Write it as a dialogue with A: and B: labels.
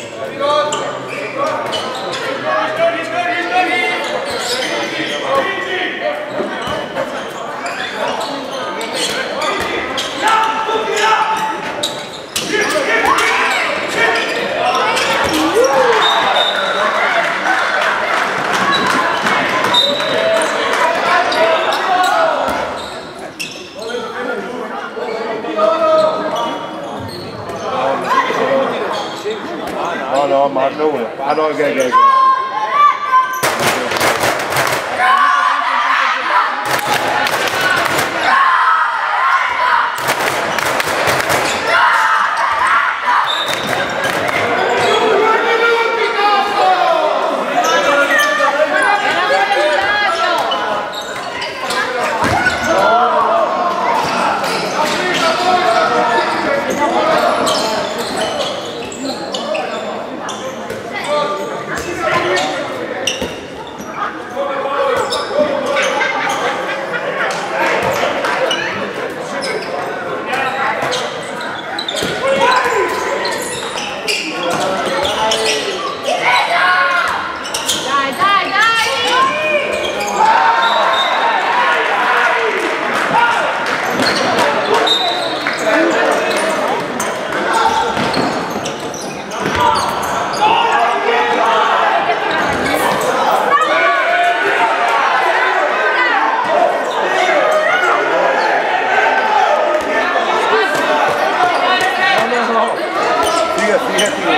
A: Here we go.
B: Oh no, I'm not doing it. I don't get it.
C: Thank you.